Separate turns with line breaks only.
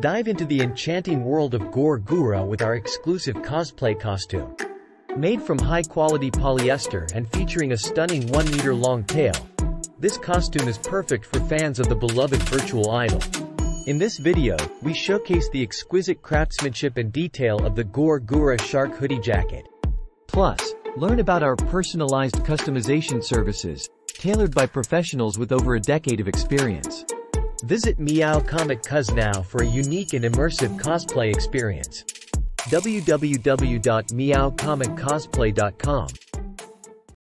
Dive into the enchanting world of Gawr Gura with our exclusive cosplay costume. Made from high-quality polyester and featuring a stunning 1-meter long tail, this costume is perfect for fans of the beloved virtual idol. In this video, we showcase the exquisite craftsmanship and detail of the Gawr Gura Shark hoodie jacket. Plus, learn about our personalized customization services, tailored by professionals with over a decade of experience. Visit Meow Comic Cos now for a unique and immersive cosplay experience. www.meowcomiccosplay.com